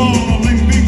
homem